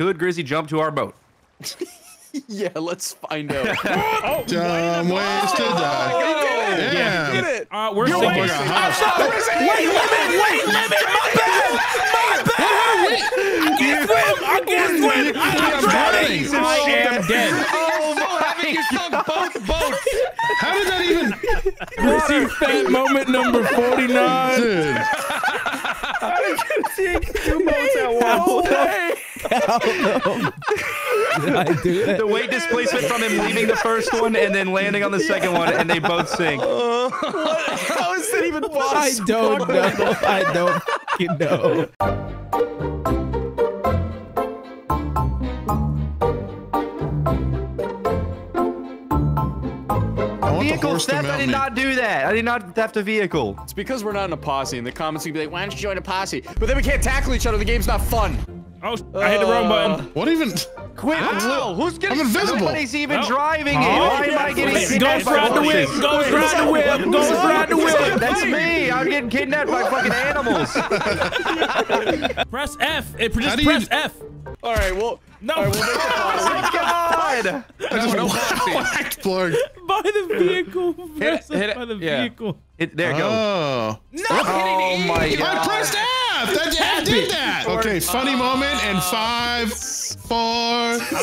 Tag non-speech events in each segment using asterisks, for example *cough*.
Could Grizzy jump to our boat? *laughs* yeah, let's find out. *laughs* *laughs* oh, Dumb ways to die. Oh, Yeah. Get it. uh, we're You're sinking. like a hot- Wait, lemon, wait, lemon, my bad, my bad. I can't swim. I can't swim. I, I'm drowning. drowning. I am dead. Oh my! You sunk both boats. How did that even? Grizzy fat moment number 49. Dude. Two boats at once. I do it. The weight displacement from him leaving the first one and then landing on the second one, and they both sink. How is that even possible? I don't know. I don't fucking know. I want the Vehicle horse to theft? I did me. not do that. I did not theft a vehicle. It's because we're not in a posse. and the comments, you'd be like, why don't you join a posse? But then we can't tackle each other. The game's not fun. Oh, I hit the wrong button. Uh, what even? Quit. Ow! Ah, who's I'm getting? invisible. Nobody's even Oh. driving it. Oh. Why am I getting kidnapped by ride the whip. horses? Ghost ride the whip. Ghost ride the whip. That's me. I'm getting kidnapped by fucking animals. *laughs* Press F. It just do you- press F. All right, well, No. all right, we'll make a *laughs* posse. God. I just whacked plug. by the vehicle. Press hit it. by the Yeah. vehicle. It, there it goes. Oh. Oh my I pressed F. That F did that. Okay, funny moment and five, four, three.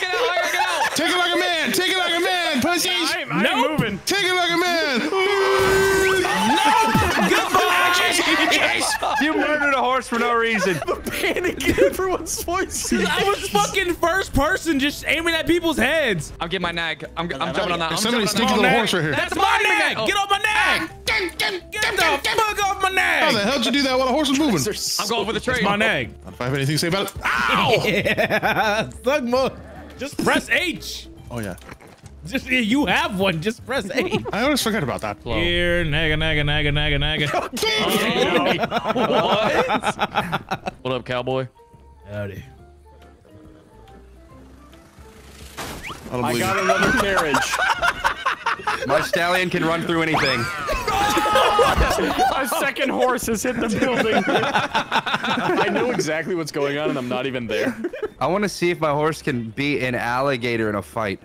Get out! Get out! Take it like a man. Take it like a man, pussies. I ain't, I ain't Nope. moving. Take it like a man. *laughs* You murdered a horse for no reason. *laughs* Panic in everyone's voices. *laughs* I was fucking first person just aiming at people's heads. I'll get my nag. I'm, I'm jumping on that. I'm There's somebody jumping on sneaky little horse right here. That's That's my my nag. nag. Get off my nag. Get the fuck off my nag. How the hell did you do that while the horse was moving? I'm going for the trade. My nag. If I have anything to say about it. Ow! Yeah. Suck more. Just press H. Oh yeah. Just you have one. Just press A. *laughs* I always forget about that. Here, naga, naga, naga, naga, naga. *laughs* Oh, what what up, cowboy? Howdy. I I got it. another carriage. *laughs* My stallion can run through anything. A second horse has hit the building. I know exactly what's going on, and I'm not even there. I want to see if my horse can beat an alligator in a fight.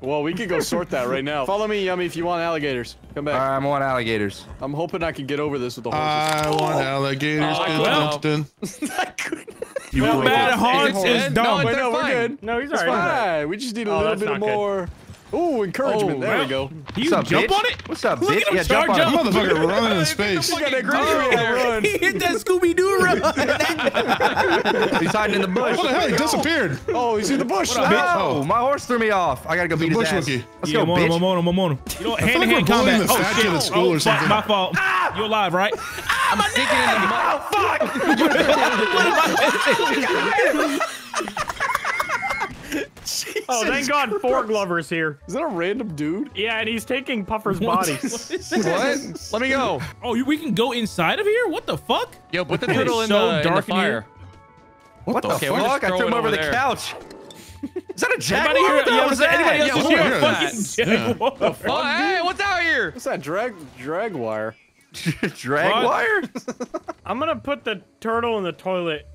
Well, we could go sort that right now. *laughs* Follow me, Yummy, if you want alligators. Come back. I'm on alligators. I'm hoping I can get over this with the horses. I want oh. alligators Oh, in well. Kingston. I couldn't. You Too broke bad it. hearts Is it is dumb. No, Wait, no, we're fine. good. No, he's all right. fine. We just need a Oh, little bit more. good. More. Ooh, encouragement. Oh, there we go. Can you What's up, jump bitch? on it? What's up, Look bitch? at him Yeah, jump on charge it. up. Motherfucker running in space. *laughs* You got a green run. he hit that Scooby Doo *laughs* run. He's hiding in the bush. What the hell? He disappeared. Oh, he's in the bush. bitch. Oh, my horse threw me off. I gotta go beat his bush ass. rookie. Let's yeah, go, I'm on him, bitch. I'm on him, I'm on him. You know, hand-to-hand we're combat. the Oh, shit. kid at school or oh, something. My fault. Ah! You're alive, right? Ah, I'm sinking in the mud. Oh, *laughs* Oh, thank God, Four Glover's here. Is that a random dude? Yeah, and he's taking Puffer's body. What? Let me *laughs* go. Oh, we can go inside of here? What the fuck? Yo, put the turtle in so the, in dark the in here. fire. What the Okay, we'll fuck? I threw him over over the couch. Is that a jaguar? Anybody here? What the Yeah, hell was was that- anybody else Yeah, here? what Fucking is jaguar. Oh, hey, what's out here? What's that drag drag wire? *laughs* Drag wire? *laughs* I'm gonna put the turtle in the toilet.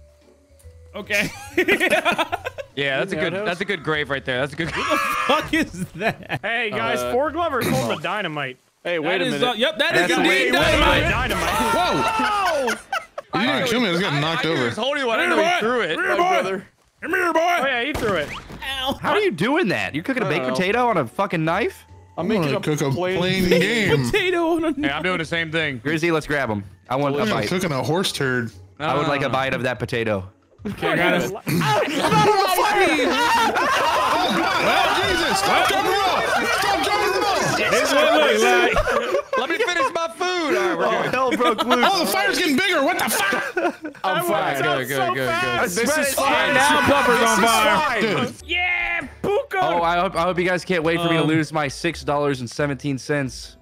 Okay. *laughs* Yeah, that's a good. outhouse? That's a good grave right there. That's a good. fuck is that? Hey guys, Uh, Four Glover's holding *laughs* the dynamite. Hey, wait That a is, minute. uh, yep, that is That's the way- indeed wait, wait, dynamite. Dynamite. Whoa! You didn't kill me. I was getting knocked I, I over. was holding one. I didn't know he threw it. Here, My brother. Come here, boy. Oh yeah, he threw it. How are you doing that? You cooking a I baked know. potato on a fucking knife? I'm I'm making gonna a cook a plain. plain game. Potato on a Hey, I'm doing the same thing. Grizzy, let's grab him. I want a I'm bite. cooking a horse turd. I would like a bite of that potato. I got it. *laughs* Oh, Jesus! Stop jumping off! Stop jumping off! This is what it looks like. Let me finish my food. All right, we're good. hell broke loose. Oh, the fire's getting bigger. What the fuck? I'm fine. Good, good, good, good. This is fine. Now Puffer's on fire. Yeah, Puka. Oh, I hope, I hope you guys can't wait for me to Um, lose my six dollars and seventeen cents.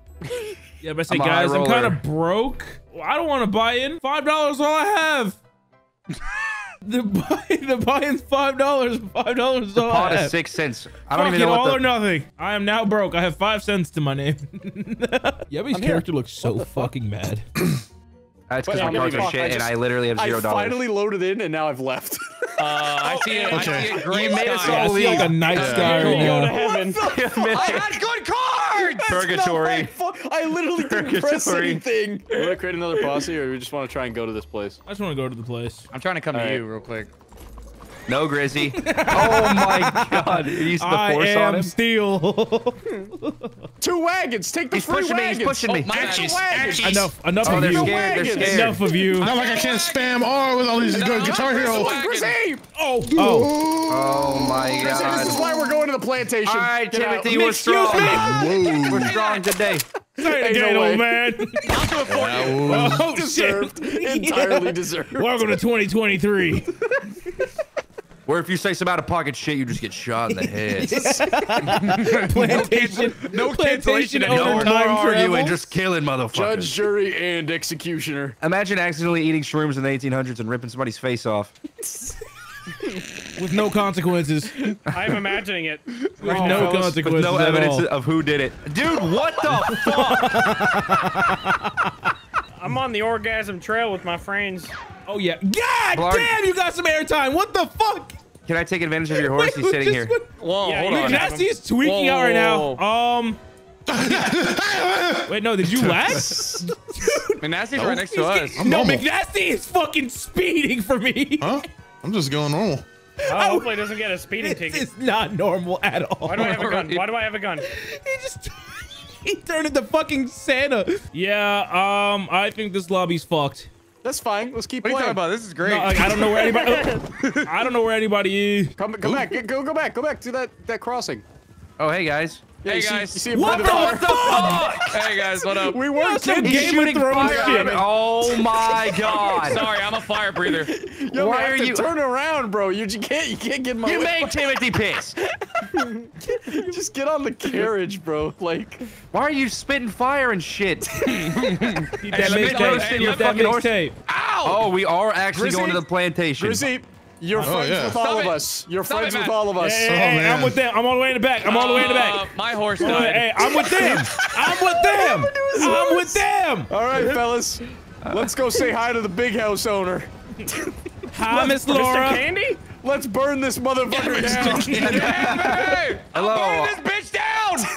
Yeah, but say, I'm guys, I'm kind of broke. I don't want to buy in. Five dollars all I have. *laughs* the buy, the buy-in's five dollars. Five dollars is all Pot I is six cents. I don't Fuck even it, know all what or nothing. I am now broke. I have five cents to my name. *laughs* Yummy character looks so fucking mad. *clears throat* That's because my cards are shit, bucks? I and I literally have zero dollars. I finally loaded in and now I've left. *laughs* Uh, I see it. I see it. Gray You made us sky. Yeah, I all see like a nice Yeah. guy Go right to now. heaven. *laughs* I had good cards. *laughs* Purgatory. Not my fault. I literally didn't press anything. You want to create another posse, or we just want to try and go to this place? I just want to go to the place. I'm trying to come to Alright. you real quick. No, Grizzy. *laughs* oh my god. You're the I force on am him. steel. *laughs* Two wagons. Take the He's free pushing me. wagons. He's pushing me. Oh, my Take wagons. enough. Enough Oh, of you. scared. Scared. Enough of you. Not like I can't spam R with all these good Guitar Hero. Wagon. Grizzy! Oh, oh. Oh my Grizzy, this is why we're going to the plantation. All right, Get out. Timothy, we're strong. me. We're strong today. *laughs* Say it again, no old man. I'll do it for you. Oh, Deserved. shit. Entirely deserved. Welcome to 2023. Where if you say some out of pocket shit, you just get shot in the head. *laughs* *laughs* plantation. no plantation cancellation owner no more arguing, travel. just killing motherfuckers. Judge, jury, and executioner. Imagine accidentally eating shrooms in the 1800s and ripping somebody's face off. *laughs* with no consequences. I'm imagining it. With no fellas, consequences With no at evidence all. of who did it. Dude, what the fuck? I'm on the orgasm trail with my friends. Oh yeah. God Blarg- damn, you got some airtime. What the fuck? Can I take advantage of your *laughs* horse? He's sitting here. what- Whoa, Yeah, hold you on. can Nasty is tweaking Whoa, out right whoa, now. Um. *laughs* Wait, no, did you lag? *laughs* And Nasty's right next to us. I'm no, normal. McNasty is fucking speeding for me. Huh? I'm just going normal. Oh, hopefully it doesn't get a speeding This ticket. is not normal at all. Why do I have a gun? Why do I have a gun? He just he turned into fucking Santa. Yeah, um, I think this lobby's fucked. That's fine. Let's keep What are you playing. talking about? This is great. No, like, I don't know where anybody. *laughs* I don't know where anybody is. Come, come back. Go, go back. Go back to that that crossing. Oh, hey guys. Yeah, Hey, you see- guys. you see What breath of the fuck? hey guys, what up? We Yeah, weren't some kidding. Game of Shooting Thrones fire shit. Oh *laughs* my god. Sorry, I'm a fire breather. Yo, Why we have are to you- turn around, bro? You, you can't. You can't get in my. You way. made Timothy *laughs* piss. Just get on the carriage, bro. Like, Why are you spitting fire and shit? Keep *laughs* that Hey, let me- mixtape. hey, Keep that fucking horse- mixtape. Oh, we are actually Grizzy? going to the plantation. Grizzy, you're friends yeah. with all Stop of it. us. You're Stop friends it, with all of us. Hey, Oh, hey, hey, man. I'm with them. I'm all the way in the back. I'm all the way in the Uh, back. my horse Hey, died. hey, I'm with them. *laughs* I'm with them. I'm with them. All right, fellas. Let's go say hi to the big house owner. Hi, Miss Laura. Mr. Candy? Let's burn this motherfucker down. Hey, Hello. I'm burning this bitch down!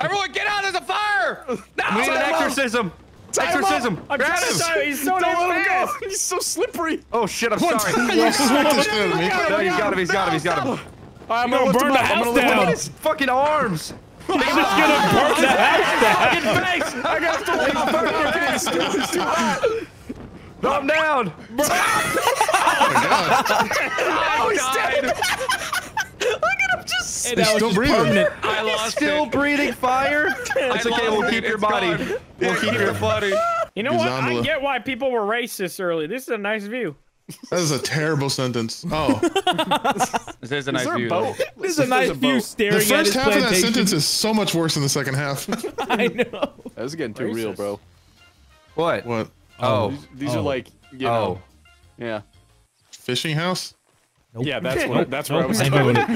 *laughs* Everyone, get out! There's a fire! We need an exorcism. Tie him up. Exorcism. I'm Grab just him. so, he's so Don't damn let him go. He's so slippery. Oh shit, I'm sorry. you smacked the shit out of me. No, he's got him, he's got him, he's got him. All right, I'm gonna gonna lift him burn up. the I'm house gonna lift down. up. His fucking arms. *laughs* He's just gonna burn the house down. Fucking face. I got to lift him up. It's too- it's too hot. No, I'm down. *laughs* Oh, *laughs* oh, he's dead! Hey, that was still breathing. permanent. I lost Still it. breathing fire. *laughs* It's okay. We'll it. keep your It's body. gone. We'll keep your *laughs* body. You know what? on I get why people were racist early. This is a nice view. That is a terrible sentence. Oh, *laughs* This is a Is nice there a view. boat? though. This is a nice There's view staring the at first his half of that sentence is so much worse than the second half. I know. That was getting too real, bro. What? What? Oh. These, these Oh. are like, you Oh. yeah, Fishing house? Yeah. That's what. That's where I Nope, was I ain't fucking with it.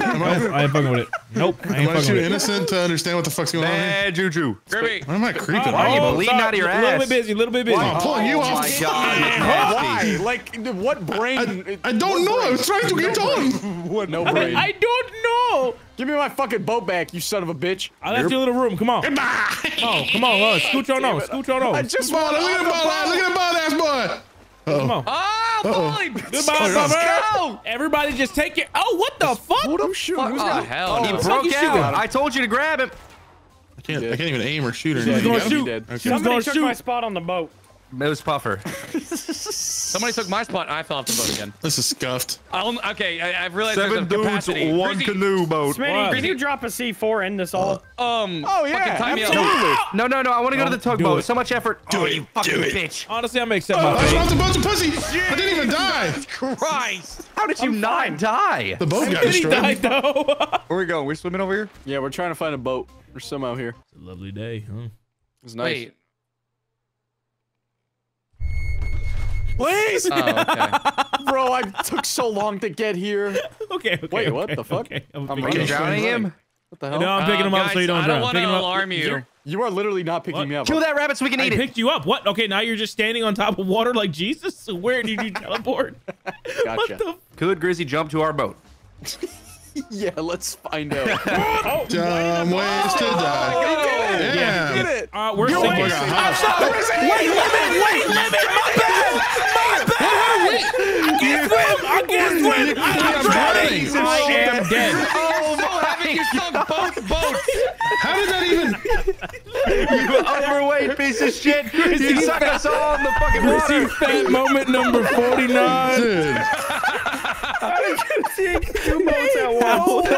I ain't fucking with it. Nope, I ain't Am I fucking too with it. innocent to understand what the fuck's going on here? Bad juju. Grimmy, Why am I creeping? Why are you Oh, bleeding out of your ass? A little bit busy, a little bit busy. Oh, I'm pulling you Oh off. my god. Why? Like, what brain? I don't know. I was trying to get *laughs* on. No brain. I don't know. Give me my fucking boat back, you son of a bitch. I left you a little room. Come on. Oh, come on. Uh, scooch on on. Scooch on I just Ball, want look at the ball. Look at the ball ass boy. Come on. Oh, Uh-oh. Goodbye, *laughs* Let's brother. Everybody just take it. Oh, what the fuck? Hold up, shoot. Who's Oh, oh got hell He broke out. I told you to grab him. I can't. I can't even aim or shoot or He's anything. gonna You him? shoot. dead. Okay. He's Somebody gonna took shoot. my spot on the boat. It was Puffer. *laughs* Somebody took my spot. and I fell off the boat again. This is scuffed. I'll, okay, I, I've realized Seven there's a dudes, capacity. one Grizzy, canoe boat. Smitty, What? can you drop a C4 in this all? Um. Oh yeah, fucking tie me up. absolutely. No, no, no. I want to go to the tugboat. it. So much effort. Do oh, it, you fucking do it. bitch. Honestly, I may accept I my was fate. about to bunch of pussy. I didn't even die. Christ! How did you not die? The boat got destroyed. died though. *laughs* Where are we going? We're swimming over here? Yeah, we're trying to find a boat. There's some out here. It's a lovely day, huh? It's nice. Wait. Please, Oh, okay. *laughs* bro. I took so long to get here. *laughs* Okay, okay. Wait, what okay, the fuck? Okay. I'm I'm picking running. him up. Drowning him? What the hell? No, I'm picking him Uh, up so you don't I drown. don't want to alarm you. You are literally not picking What? me up. Kill that rabbit so we can I eat it. picked you up. What? Okay, now you're just standing on top of water like Jesus. Where did you *laughs* teleport? Gotcha. What the? Could Grizzy jump to our boat? *laughs* Yeah, let's find out. *laughs* Oh, Dumb ways to die. Get Yeah. it. Uh, we're You're sinking. like a I'm sorry. Wait, limit, wait, limit. My bad. My bad. I can't swim. I can't swim. I, I'm I'm drowning. drowning. I am dead. Oh, no, haven't you sunk both boats? How did that even? You overweight piece of shit. You suck us all in the fucking Grizzy water. fat moment number 49. Dude. Two boats at once.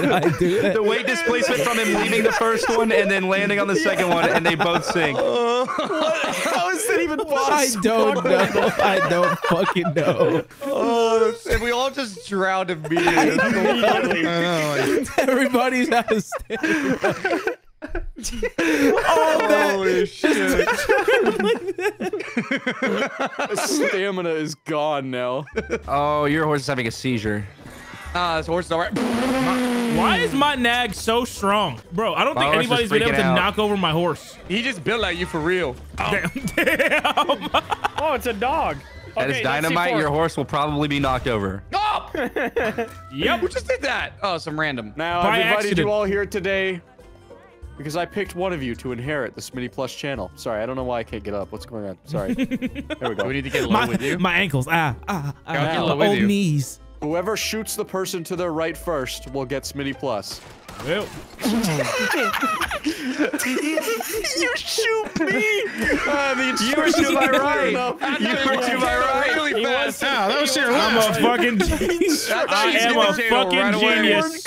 Did I do that? The weight displacement from him leaving the first one and then landing on the second one, and they both sink. How is that even I possible? don't know. I don't fucking know. Oh, and we all just drowned immediately. Immediately. I know, like, Everybody's out of state. Holy shit. *laughs* *laughs* Stamina is gone now. Oh, your horse is having a seizure. Ah, this horse is alright. Why is my nag so strong? Bro, I don't My think horse is anybody's been able to out. knock over my horse. He just built like you for real. Damn. *laughs* Damn. Oh, it's a dog. That is Okay, that's dynamite. Your horse will probably be knocked over. Oh! Yep. Who just did that? Oh, some random. Now By I've invited accident. you all here today because I picked one of you to inherit the Smitty Plus channel. Sorry, I don't know why I can't get up. What's going on? Sorry. *laughs* there we Do we need to get low My, with you? my ankles. Ah, ah, ah. Get my low with old you. knees. Whoever shoots the person to their right first will get Smitty Plus. Well, *laughs* you shoot me! Uh, the You were to my right. You were to my right. Really fast. was- Ow, that was to your I'm a fucking *laughs* genius. I thought I you am a fucking right away. Genius.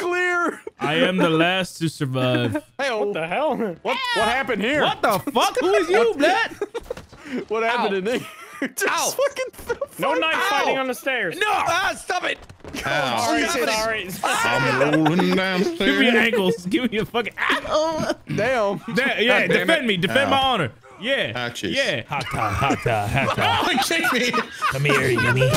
Clear. I am the last to survive. Hey, What the hell? what, what happened here? What the fuck? Who is you, Blad? *laughs* What happened in there? *laughs* Just Ow. fucking No knife fighting on the stairs. No! Ah, stop it. Ow. Sorry, happening? sorry. I'm rolling *laughs* Give me downstairs. ankles. Give me a fucking. Ah, Damn. da- yeah, damn defend it. me. Defend Ow. my honor. Yeah. Ah, jeez. yeah. Hata, hata, hata. Oh, kick me. Come here, Yummy.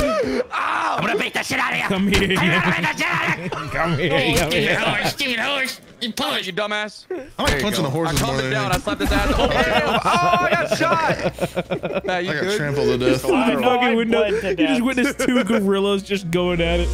I'm gonna beat the shit out of you. Come here, Yummy. Come here, Yummy. You punch, you dumbass. I like punching the I horses more calmed than it down. I slapped his ass. *laughs* Oh. Oh, I got shot. Nah, you I got good? trampled to death. I know I Fucking window. You just witnessed two *laughs* gorillas just going at it.